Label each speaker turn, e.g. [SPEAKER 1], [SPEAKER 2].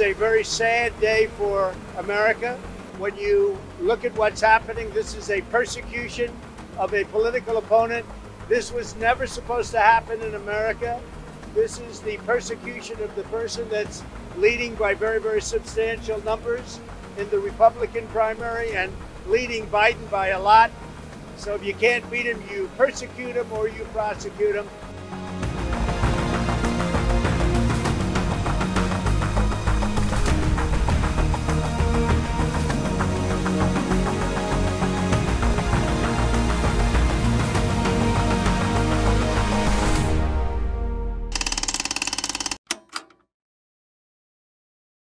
[SPEAKER 1] a very sad day for America. When you look at what's happening, this is a persecution of a political opponent. This was never supposed to happen in America. This is the persecution of the person that's leading by very, very substantial numbers in the Republican primary and leading Biden by a lot. So if you can't beat him, you persecute him or you prosecute him.